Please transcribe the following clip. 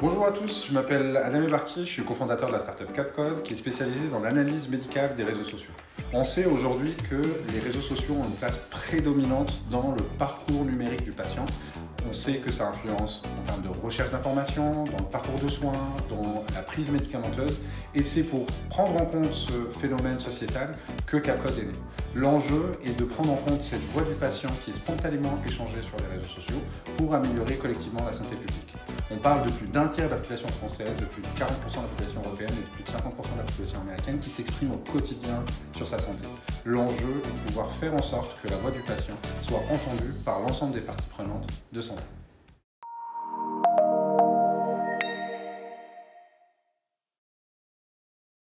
Bonjour à tous, je m'appelle Adam Barki, je suis cofondateur de la startup Capcode qui est spécialisée dans l'analyse médicale des réseaux sociaux. On sait aujourd'hui que les réseaux sociaux ont une place prédominante dans le parcours numérique du patient. On sait que ça influence en termes de recherche d'informations, dans le parcours de soins, dans la prise médicamenteuse. Et c'est pour prendre en compte ce phénomène sociétal que Capcode est né. L'enjeu est de prendre en compte cette voix du patient qui est spontanément échangée sur les réseaux sociaux pour améliorer collectivement la santé publique. On parle de plus d'un tiers de la population française, de plus de 40% de la population européenne et de plus de 50% de la population américaine qui s'exprime au quotidien sur sa santé. L'enjeu est de pouvoir faire en sorte que la voix du patient soit entendue par l'ensemble des parties prenantes de santé.